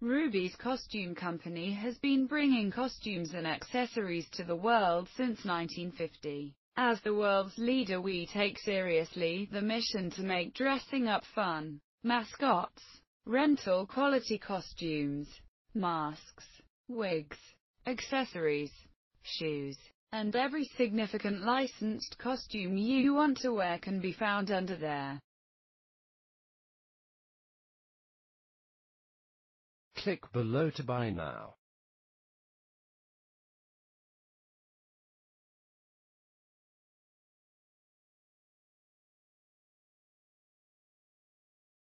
Rubie's costume company has been bringing costumes and accessories to the world since 1950. As the world's leader we take seriously the mission to make dressing up fun. Mascots, rental quality costumes, masks, wigs, accessories, shoes, and every significant licensed costume you want to wear can be found under there. Click below to buy now.